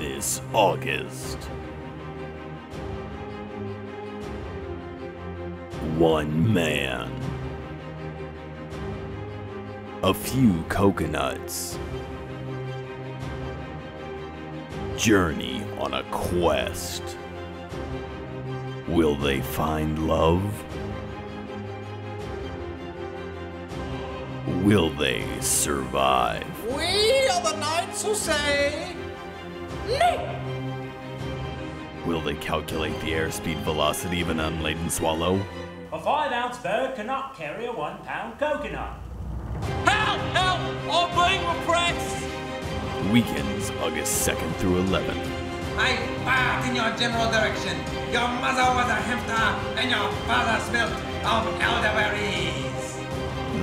this August. One man. A few coconuts. Journey on a quest. Will they find love? Will they survive? We are the knights who say. Will they calculate the airspeed velocity of an unladen swallow? A five ounce bird cannot carry a one pound coconut. Help! Help! All being repressed! Weekends, August 2nd through 11th. I barked in your general direction. Your mother was a hamster, and your father smelt of elderberries.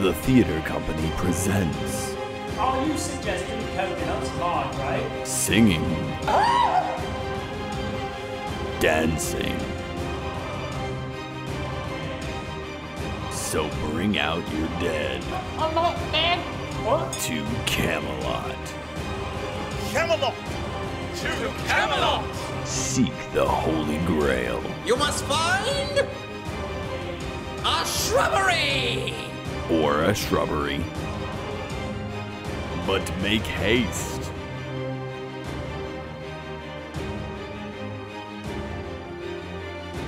The Theatre Company presents Are you suggesting coconuts migrate? singing, dancing. So bring out your dead I'm not dead! What? to Camelot. Camelot! To Camelot! Seek the Holy Grail. You must find. a shrubbery! or a shrubbery. But make haste.